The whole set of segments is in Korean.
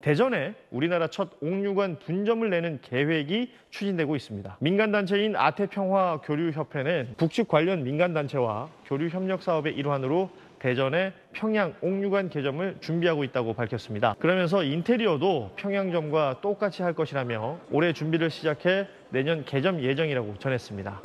대전에 우리나라 첫 옥류관 분점을 내는 계획이 추진되고 있습니다. 민간단체인 아태평화교류협회는 북측 관련 민간단체와 교류협력 사업의 일환으로 대전에 평양 옥류관 개점을 준비하고 있다고 밝혔습니다. 그러면서 인테리어도 평양점과 똑같이 할 것이라며 올해 준비를 시작해 내년 개점 예정이라고 전했습니다.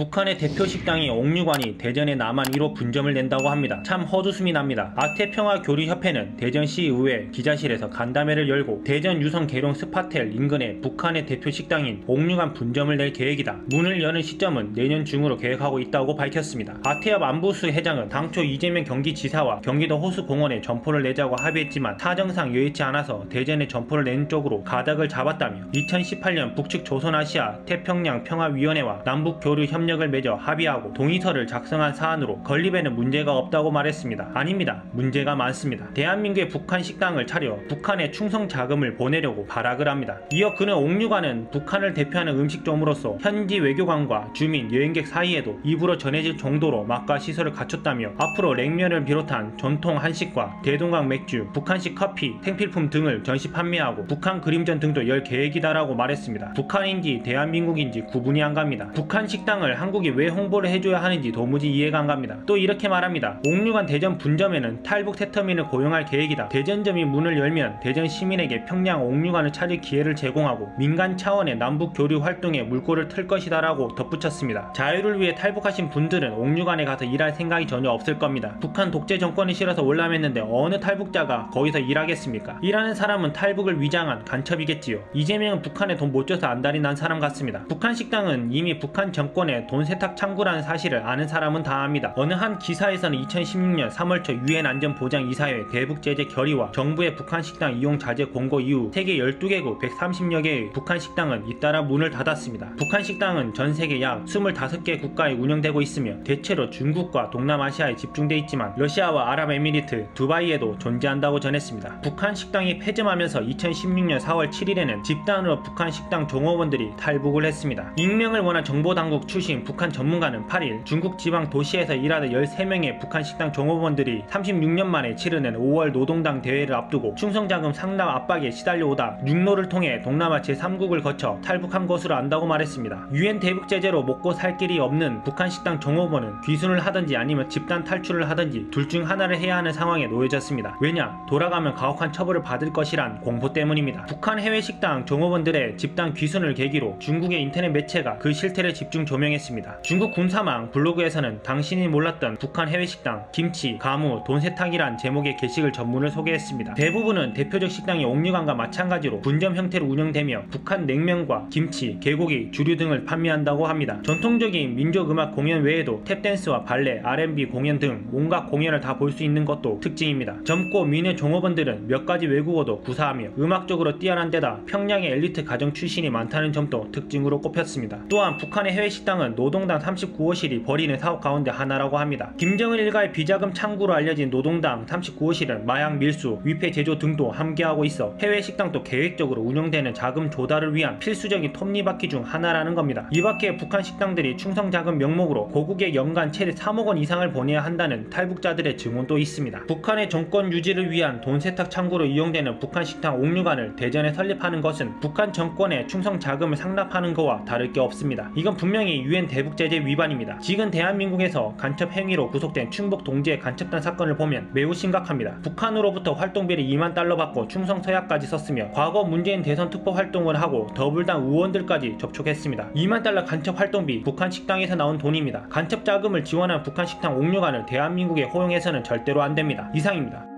북한의 대표 식당이 옥류관이 대전에 남한 1호 분점을 낸다고 합니다. 참 헛웃음이 납니다. 아태평화교류협회는 대전시 의회 기자실에서 간담회를 열고 대전 유성 계룡 스파텔 인근에 북한의 대표 식당인 옥류관 분점을 낼 계획이다. 문을 여는 시점은 내년 중으로 계획하고 있다고 밝혔습니다. 아태협 안부수 회장은 당초 이재명 경기지사와 경기도 호수공원에 점포를 내자고 합의했지만 사정상 여의치 않아서 대전에 점포를 내는 쪽으로 가닥을 잡았다며 2018년 북측 조선아시아 태평양 평화위원회와 남북교류협력 협력을 맺어 합의하고 동의서를 작성한 사안으로 건립에는 문제가 없다고 말했습니다. 아닙니다. 문제가 많습니다. 대한민국의 북한 식당을 차려 북한에 충성 자금을 보내려고 발악을 합니다. 이어 그는 옥류관은 북한을 대표하는 음식점으로서 현지 외교관과 주민, 여행객 사이에도 입으로 전해질 정도로 맛과 시설을 갖췄다며 앞으로 냉면을 비롯한 전통 한식과 대동강 맥주, 북한식 커피, 생필품 등을 전시 판매하고 북한 그림전 등도 열 계획이다라고 말했습니다. 북한인지 대한민국인지 구분이 안 갑니다. 북한 식당을 식당을 한국이 왜 홍보를 해줘야 하는지 도무지 이해가 안 갑니다. 또 이렇게 말합니다. 옥류관 대전 분점에는 탈북 세터민을 고용할 계획이다. 대전점이 문을 열면 대전 시민에게 평양 옥류관을 찾을 기회를 제공하고 민간 차원의 남북 교류 활동에 물꼬를 틀 것이다 라고 덧붙였습니다. 자유를 위해 탈북하신 분들은 옥류관에 가서 일할 생각이 전혀 없을 겁니다. 북한 독재 정권이 싫어서 올라했는데 어느 탈북자가 거기서 일하겠습니까? 일하는 사람은 탈북을 위장한 간첩이겠지요. 이재명은 북한에 돈 못 줘서 안달이 난 사람 같습니다. 북한 식당은 이미 북한 정권의 돈 세탁 창구라는 사실을 아는 사람은 다 압니다. 어느 한 기사에서는 2016년 3월 초 유엔 안전보장이사회 대북 제재 결의와 정부의 북한 식당 이용 자제 공고 이후 세계 12개국 130여 개의 북한 식당은 잇따라 문을 닫았습니다. 북한 식당은 전 세계 약 25개 국가에 운영되고 있으며 대체로 중국과 동남아시아에 집중돼 있지만 러시아와 아랍에미리트, 두바이에도 존재한다고 전했습니다. 북한 식당이 폐점하면서 2016년 4월 7일에는 집단으로 북한 식당 종업원들이 탈북을 했습니다. 익명을 원한 정보당국 출신 모신 북한 전문가는 8일 중국 지방 도시에서 일하는 13명의 북한 식당 종업원들이 36년 만에 치르는 5월 노동당 대회를 앞두고 충성자금 상납 압박에 시달려오다 육로를 통해 동남아 제3국을 거쳐 탈북한 것으로 안다고 말했습니다. 유엔 대북 제재로 먹고 살 길이 없는 북한 식당 종업원은 귀순을 하든지 아니면 집단 탈출을 하든지 둘 중 하나를 해야 하는 상황에 놓여졌습니다. 왜냐? 돌아가면 가혹한 처벌을 받을 것이란 공포 때문입니다. 북한 해외 식당 종업원들의 집단 귀순을 계기로 중국의 인터넷 매체가 그 실태를 집중 조명했습니다. 했습니다. 중국 군사망 블로그에서는 당신이 몰랐던 북한 해외식당, 김치, 가무, 돈 세탁이란 제목의 게시글 전문을 소개했습니다. 대부분은 대표적 식당이 옥류관과 마찬가지로 분점 형태로 운영되며 북한 냉면과 김치, 개고기, 주류 등을 판매한다고 합니다. 전통적인 민족음악 공연 외에도 탭댄스와 발레, R&B 공연 등 온갖 공연을 다 볼 수 있는 것도 특징입니다. 젊고 미녀 종업원들은 몇 가지 외국어도 구사하며 음악적으로 뛰어난 데다 평양의 엘리트 가정 출신이 많다는 점도 특징으로 꼽혔습니다. 또한 북한의 해외 식당은 노동당 39호실이 벌이는 사업 가운데 하나라고 합니다. 김정은 일가의 비자금 창구로 알려진 노동당 39호실은 마약 밀수, 위폐 제조 등도 함께하고 있어 해외 식당도 계획적으로 운영되는 자금 조달을 위한 필수적인 톱니바퀴 중 하나라는 겁니다. 이 밖에 북한 식당들이 충성 자금 명목으로 고국에 연간 최대 3억 원 이상을 보내야 한다는 탈북자들의 증언도 있습니다. 북한의 정권 유지를 위한 돈 세탁 창구로 이용되는 북한 식당 옥류관을 대전에 설립하는 것은 북한 정권의 충성 자금을 상납하는 것과 다를 게 없습니다. 이건 분명히 유엔 유엔 대북제재 위반입니다. 지금 대한민국에서 간첩 행위로 구속된 충북동지회 간첩단 사건을 보면 매우 심각합니다. 북한으로부터 활동비를 2만 달러 받고 충성 서약까지 썼으며 과거 문재인 대선 특보 활동을 하고 더불당 의원들까지 접촉했습니다. 2만 달러 간첩 활동비 북한 식당에서 나온 돈입니다. 간첩 자금을 지원한 북한 식당 옥류관을 대한민국에 호용해서는 절대로 안됩니다. 이상입니다.